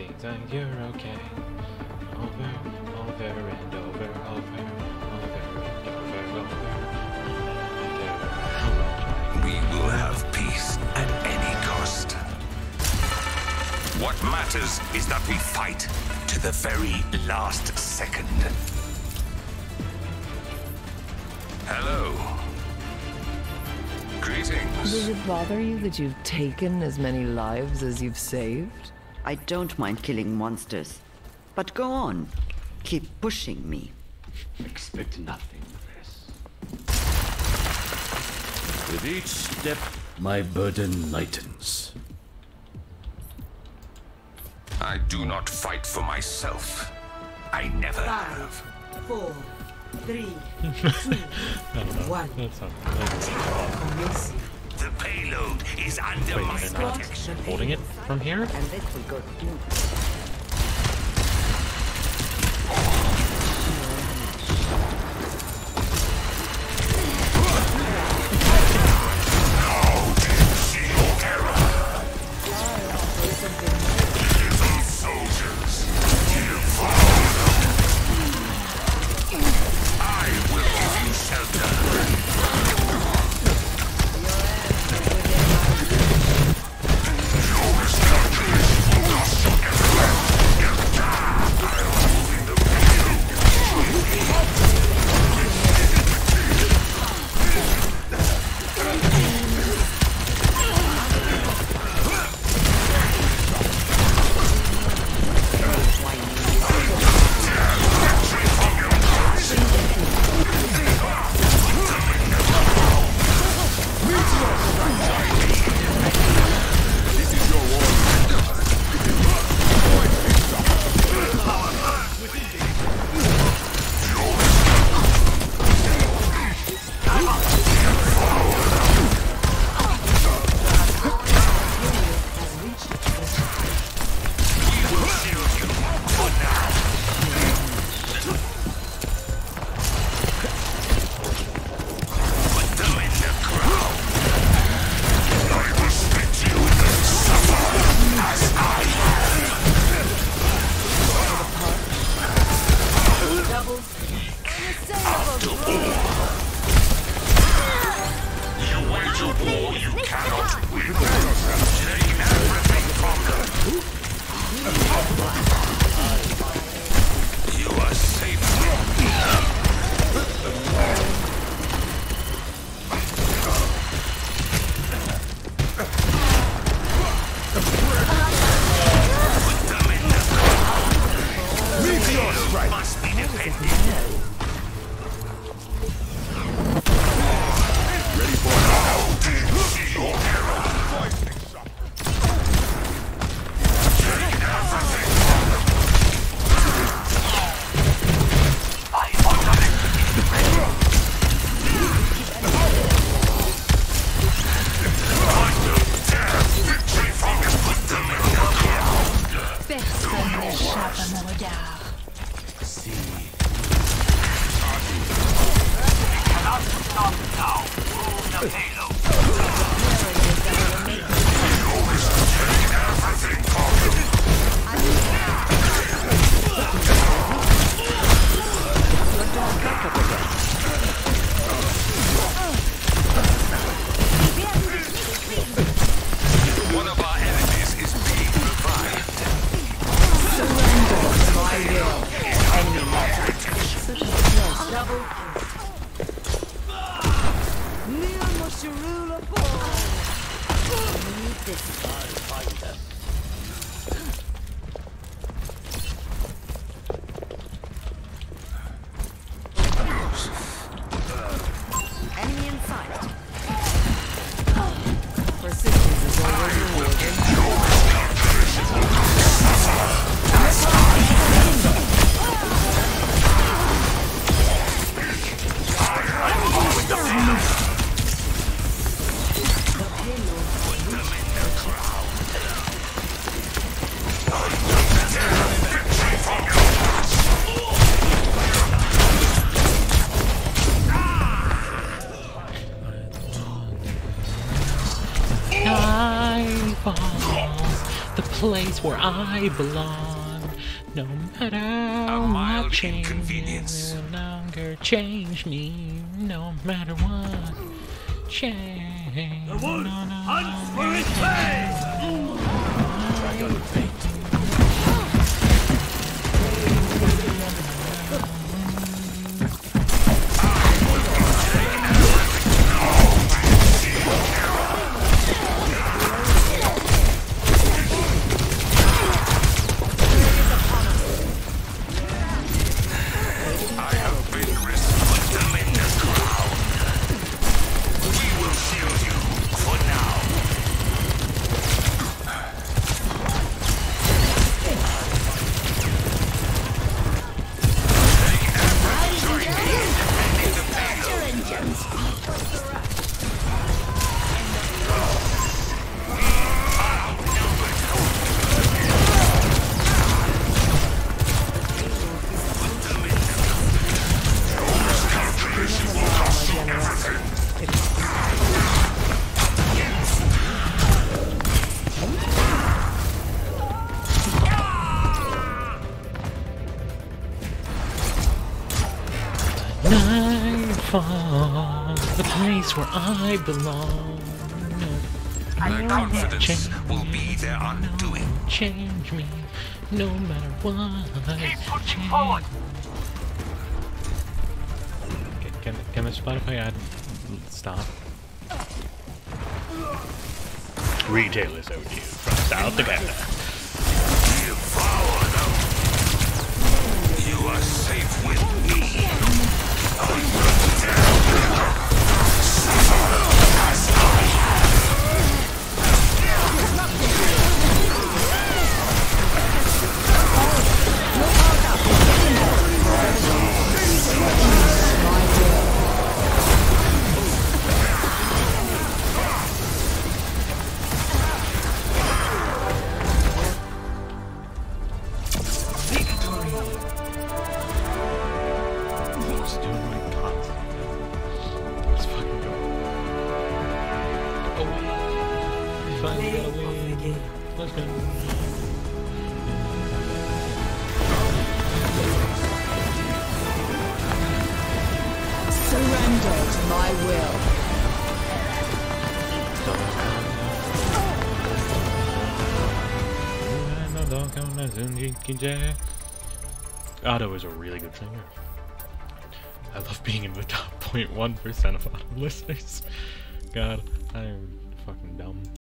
seems like you're okay. Over, over and over, over, over and over, over and over. We will have peace at any cost. What matters is that we fight to the very last second. Hello. Greetings. Does it bother you that you've taken as many lives as you've saved? I don't mind killing monsters. But go on. Keep pushing me. Expect nothing less. With each step, my burden lightens. I do not fight for myself. I never have. Four, three, two, one. That's not. That's Commencing. The payload is under Wait, my protection. holding it from here? One Enemy place where I belong. No matter how much change inconvenience. will no longer change me. No matter what change. The wolf no, no, hunts for its prey! I place where I belong. My No confidence change, will be their undoing. change me, no matter what. Keep pushing change. forward. Can, can, can the Spotify ad stop? Retailers OG from South Dakota. Devour them. You are safe with me. Let's Oh. Fun, Play get of the away. game. Let's go. Surrender to my will. Otto is a really good singer. I love being in the top 0.1% of Otto listeners. God, I am fucking dumb.